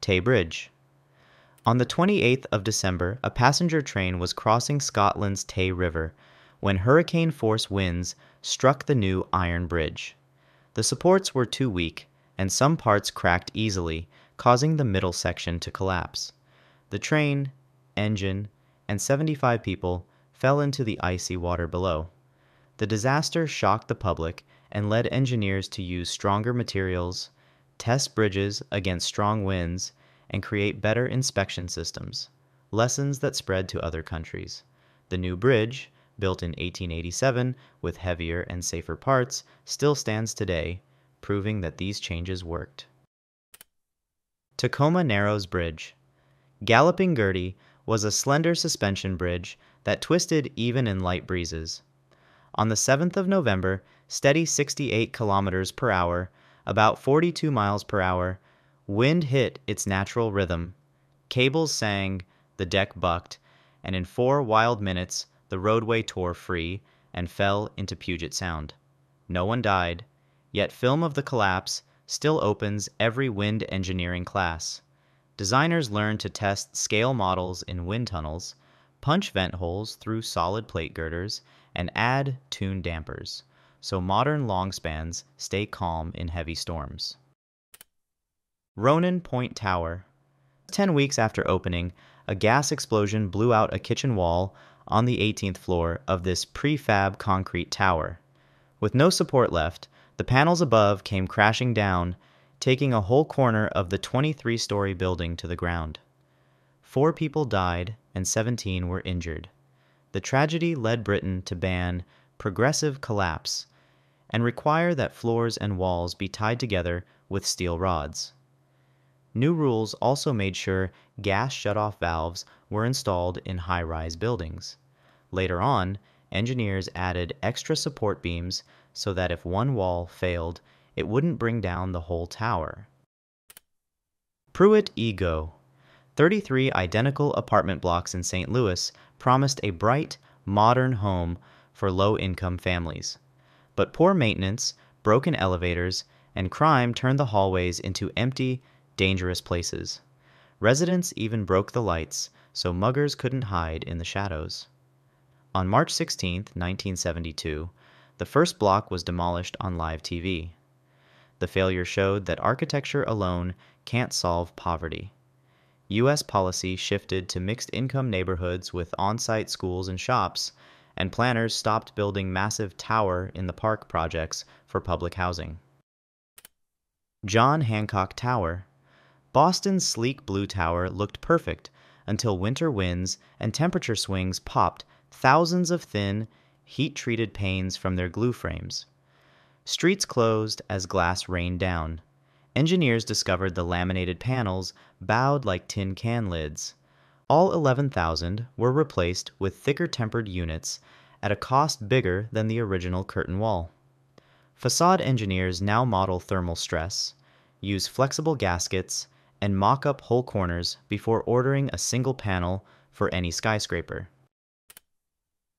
Tay Bridge. On the 28th of December, a passenger train was crossing Scotland's Tay River when hurricane force winds struck the new iron bridge. The supports were too weak, and some parts cracked easily, causing the middle section to collapse. The train, engine, and 75 people fell into the icy water below. The disaster shocked the public and led engineers to use stronger materials, test bridges against strong winds, and create better inspection systems, lessons that spread to other countries. The new bridge, built in 1887 with heavier and safer parts, still stands today, proving that these changes worked. Tacoma Narrows Bridge Galloping Gertie was a slender suspension bridge that twisted even in light breezes. On the 7th of November, steady 68 kilometers per hour, about 42 miles per hour, wind hit its natural rhythm. Cables sang, the deck bucked, and in four wild minutes the roadway tore free and fell into Puget Sound. No one died, yet film of the collapse still opens every wind engineering class. Designers learn to test scale models in wind tunnels, punch vent holes through solid plate girders, and add tune dampers, so modern long spans stay calm in heavy storms. Ronan Point Tower. Ten weeks after opening, a gas explosion blew out a kitchen wall on the 18th floor of this prefab concrete tower. With no support left, the panels above came crashing down, taking a whole corner of the 23 story building to the ground. Four people died and 17 were injured. The tragedy led Britain to ban progressive collapse and require that floors and walls be tied together with steel rods. New rules also made sure gas shutoff valves were installed in high rise buildings. Later on, engineers added extra support beams so that if one wall failed, it wouldn't bring down the whole tower. Pruitt-Igoe 33 identical apartment blocks in St. Louis promised a bright, modern home for low income families. But poor maintenance, broken elevators, and crime turned the hallways into empty, dangerous places. Residents even broke the lights so muggers couldn't hide in the shadows. On March 16, 1972, the first block was demolished on live TV. The failure showed that architecture alone can't solve poverty. U.S. policy shifted to mixed income neighborhoods with on site schools and shops, and planners stopped building massive tower in the park projects for public housing. John Hancock Tower. Boston's sleek blue tower looked perfect until winter winds and temperature swings popped thousands of thin, heat treated panes from their glue frames. Streets closed as glass rained down. Engineers discovered the laminated panels bowed like tin can lids. All 11,000 were replaced with thicker tempered units at a cost bigger than the original curtain wall. Facade engineers now model thermal stress, use flexible gaskets, and mock up whole corners before ordering a single panel for any skyscraper.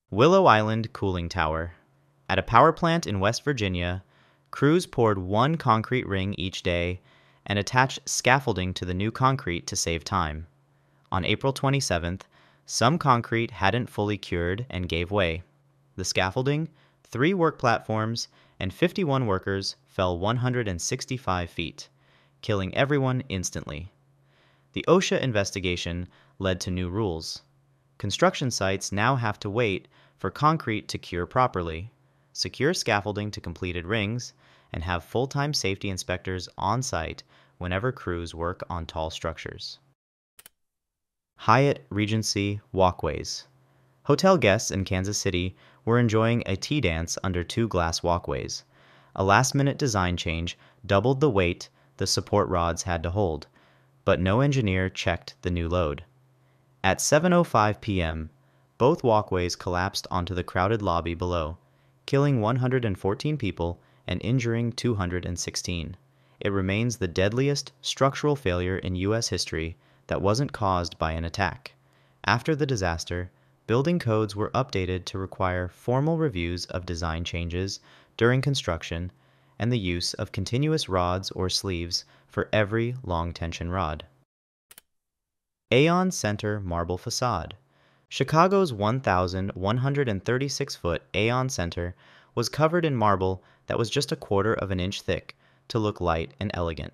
Willow Island Cooling Tower. At a power plant in West Virginia, crews poured one concrete ring each day and attached scaffolding to the new concrete to save time. On April 27th, some concrete hadn't fully cured and gave way. The scaffolding, three work platforms, and 51 workers fell 165 feet, killing everyone instantly. The OSHA investigation led to new rules. Construction sites now have to wait for concrete to cure properly secure scaffolding to completed rings, and have full time safety inspectors on site whenever crews work on tall structures. Hyatt Regency Walkways. Hotel guests in Kansas City were enjoying a tea dance under two glass walkways. A last minute design change doubled the weight the support rods had to hold, but no engineer checked the new load. At 7:05 p.m., both walkways collapsed onto the crowded lobby below killing 114 people and injuring 216. It remains the deadliest structural failure in U.S. history that wasn't caused by an attack. After the disaster, building codes were updated to require formal reviews of design changes during construction and the use of continuous rods or sleeves for every long tension rod. Aon Center marble facade. Chicago's 1,136 foot Aon Center was covered in marble that was just a quarter of an inch thick to look light and elegant.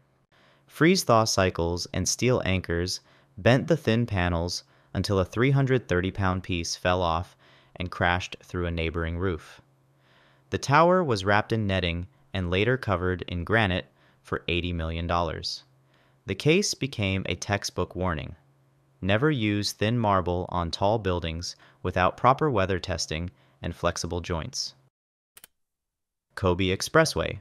Freeze thaw cycles and steel anchors bent the thin panels until a 330 pound piece fell off and crashed through a neighboring roof. The tower was wrapped in netting and later covered in granite for $80 million. The case became a textbook warning. Never use thin marble on tall buildings without proper weather testing and flexible joints. Kobe Expressway.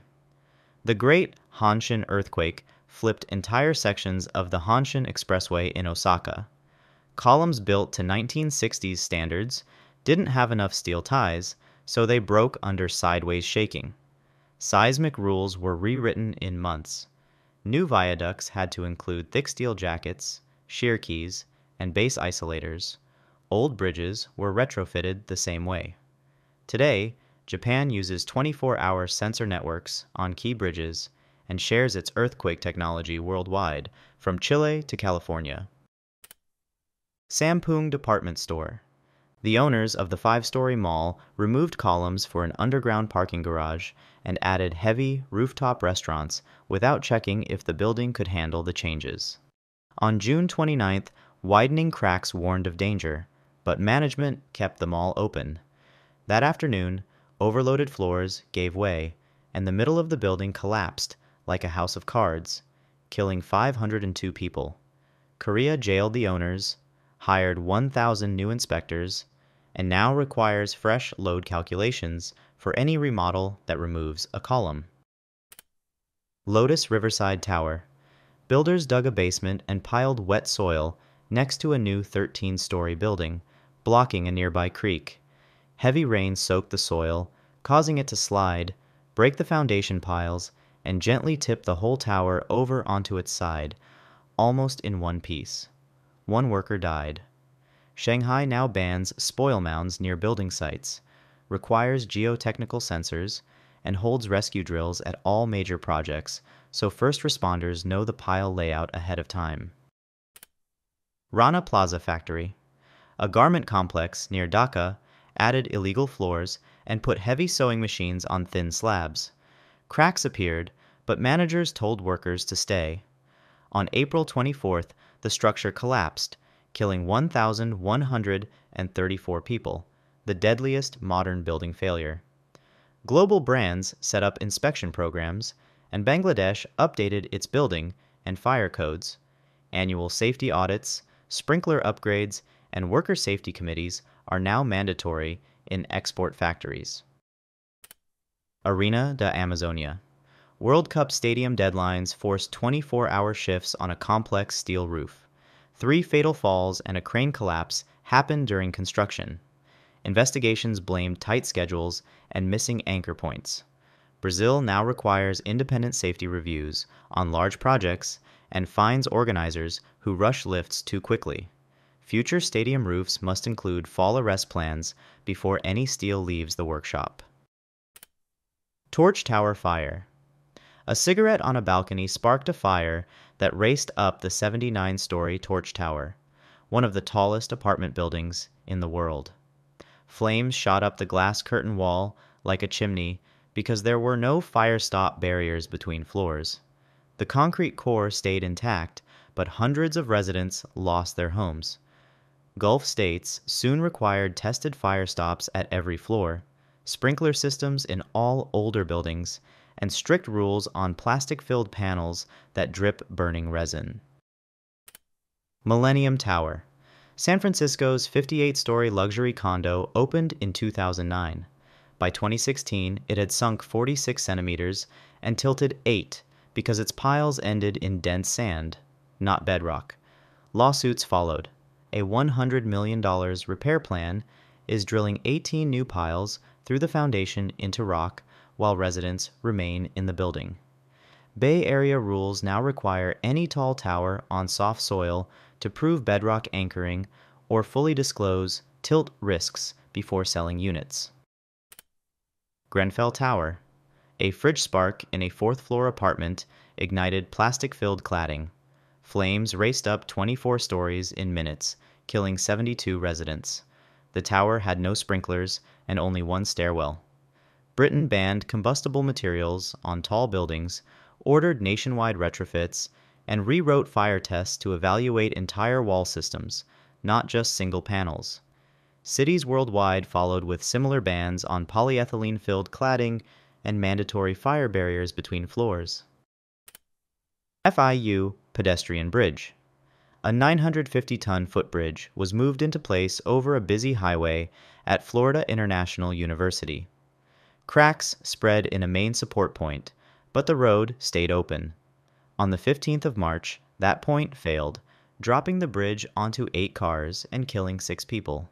The Great Hanshin earthquake flipped entire sections of the Hanshin Expressway in Osaka. Columns built to 1960s standards didn't have enough steel ties, so they broke under sideways shaking. Seismic rules were rewritten in months. New viaducts had to include thick steel jackets, shear keys, and base isolators. Old bridges were retrofitted the same way. Today, Japan uses 24 hour sensor networks on key bridges and shares its earthquake technology worldwide, from Chile to California. Sampoong Department Store. The owners of the five story mall removed columns for an underground parking garage and added heavy rooftop restaurants without checking if the building could handle the changes. On June 29th, widening cracks warned of danger, but management kept the mall open. That afternoon, overloaded floors gave way, and the middle of the building collapsed like a house of cards, killing 502 people. Korea jailed the owners, hired 1,000 new inspectors, and now requires fresh load calculations for any remodel that removes a column. Lotus Riverside Tower. Builders dug a basement and piled wet soil next to a new 13 story building, blocking a nearby creek. Heavy rain soaked the soil, causing it to slide, break the foundation piles, and gently tip the whole tower over onto its side, almost in one piece. One worker died. Shanghai now bans spoil mounds near building sites, requires geotechnical sensors, and holds rescue drills at all major projects so first responders know the pile layout ahead of time. Rana Plaza Factory. A garment complex near Dhaka added illegal floors and put heavy sewing machines on thin slabs. Cracks appeared, but managers told workers to stay. On April 24th, the structure collapsed killing 1,134 people, the deadliest modern building failure. Global brands set up inspection programs, and Bangladesh updated its building and fire codes. Annual safety audits, sprinkler upgrades, and worker safety committees are now mandatory in export factories. Arena da Amazonia. World Cup stadium deadlines forced 24 hour shifts on a complex steel roof. Three fatal falls and a crane collapse happened during construction. Investigations blamed tight schedules and missing anchor points. Brazil now requires independent safety reviews on large projects and fines organizers who rush lifts too quickly. Future stadium roofs must include fall arrest plans before any steel leaves the workshop. Torch Tower Fire a cigarette on a balcony sparked a fire that raced up the 79 story Torch Tower, one of the tallest apartment buildings in the world. Flames shot up the glass curtain wall like a chimney because there were no fire stop barriers between floors. The concrete core stayed intact, but hundreds of residents lost their homes. Gulf states soon required tested fire stops at every floor, sprinkler systems in all older buildings, and strict rules on plastic filled panels that drip burning resin. Millennium Tower San Francisco's 58 story luxury condo opened in 2009. By 2016, it had sunk 46 centimeters and tilted 8 because its piles ended in dense sand, not bedrock. Lawsuits followed. A $100 million repair plan is drilling 18 new piles through the foundation into rock while residents remain in the building. Bay Area rules now require any tall tower on soft soil to prove bedrock anchoring or fully disclose tilt risks before selling units. Grenfell Tower. A fridge spark in a fourth floor apartment ignited plastic filled cladding. flames raced up 24 stories in minutes, killing 72 residents. The tower had no sprinklers and only one stairwell. Britain banned combustible materials on tall buildings, ordered nationwide retrofits, and rewrote fire tests to evaluate entire wall systems, not just single panels. Cities worldwide followed with similar bans on polyethylene filled cladding and mandatory fire barriers between floors. FIU Pedestrian Bridge A 950 ton footbridge was moved into place over a busy highway at Florida International University. Cracks spread in a main support point, but the road stayed open. On the 15th of March, that point failed, dropping the bridge onto eight cars and killing six people.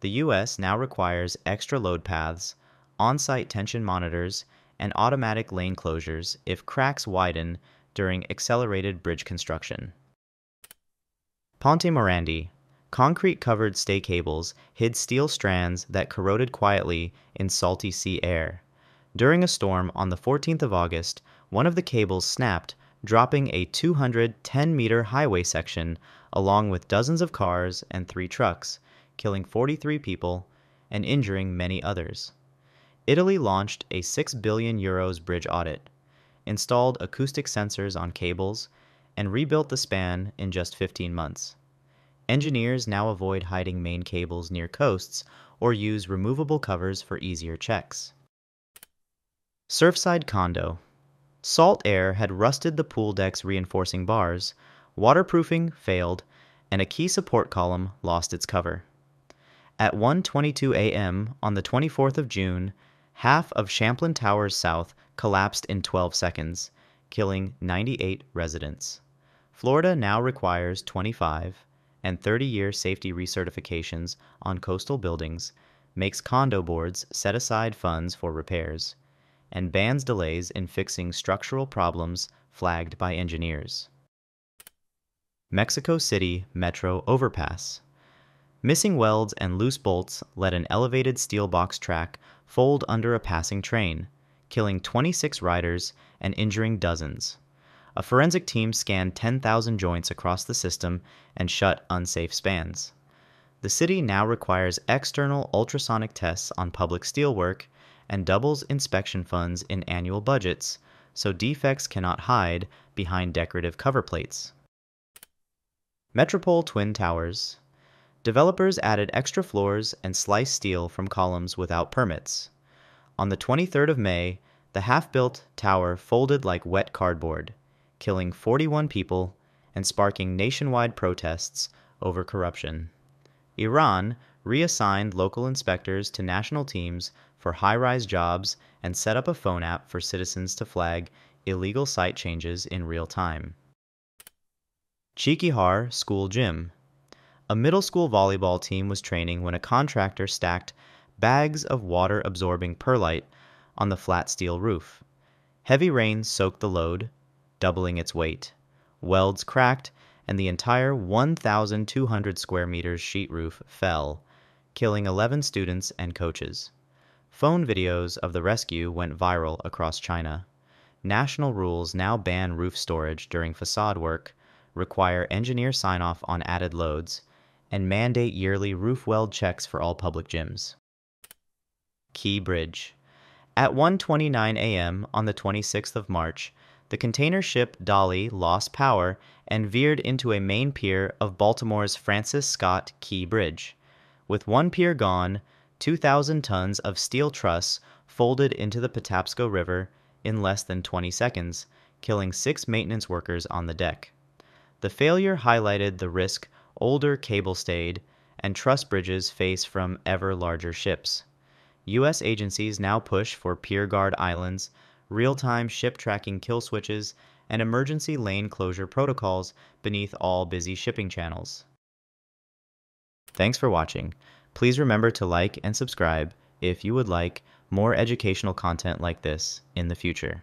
The U.S. now requires extra load paths, on site tension monitors, and automatic lane closures if cracks widen during accelerated bridge construction. Ponte Morandi, concrete covered stay cables hid steel strands that corroded quietly in salty sea air. During a storm on the 14th of August, one of the cables snapped, dropping a 210 meter highway section along with dozens of cars and three trucks, killing 43 people and injuring many others. Italy launched a 6 billion euros bridge audit installed acoustic sensors on cables, and rebuilt the span in just 15 months. Engineers now avoid hiding main cables near coasts or use removable covers for easier checks. Surfside Condo Salt air had rusted the pool deck's reinforcing bars, waterproofing failed, and a key support column lost its cover. At 1:22 a.m. on the 24th of June, half of Champlain Towers South collapsed in 12 seconds, killing 98 residents. Florida now requires 25 and 30 year safety recertifications on coastal buildings, makes condo boards set aside funds for repairs, and bans delays in fixing structural problems flagged by engineers. Mexico City Metro Overpass. Missing welds and loose bolts let an elevated steel box track fold under a passing train, killing 26 riders and injuring dozens. A forensic team scanned 10,000 joints across the system and shut unsafe spans. The city now requires external ultrasonic tests on public steelwork and doubles inspection funds in annual budgets so defects cannot hide behind decorative cover plates. Metropol Twin Towers Developers added extra floors and sliced steel from columns without permits. On the 23rd of May, the half built tower folded like wet cardboard, killing 41 people and sparking nationwide protests over corruption. Iran reassigned local inspectors to national teams for high rise jobs and set up a phone app for citizens to flag illegal site changes in real time. Qiqihar School Gym a middle school volleyball team was training when a contractor stacked bags of water absorbing perlite on the flat steel roof. Heavy rains soaked the load, doubling its weight. Welds cracked, and the entire 1,200 square meters sheet roof fell, killing 11 students and coaches. Phone videos of the rescue went viral across China. National rules now ban roof storage during facade work, require engineer sign off on added loads, and mandate yearly roof weld checks for all public gyms. Key Bridge. At 1:29 a.m. on the 26th of March, the container ship Dali lost power and veered into a main pier of Baltimore's Francis Scott Key Bridge. With one pier gone, 2,000 tons of steel truss folded into the Patapsco River in less than 20 seconds, killing six maintenance workers on the deck. The failure highlighted the risk older cable stayed, and truss bridges face from ever larger ships. U.S. agencies now push for pier guard islands, real time ship tracking kill switches, and emergency lane closure protocols beneath all busy shipping channels. Thanks for watching. Please remember to like and subscribe if you would like more educational content like this in the future.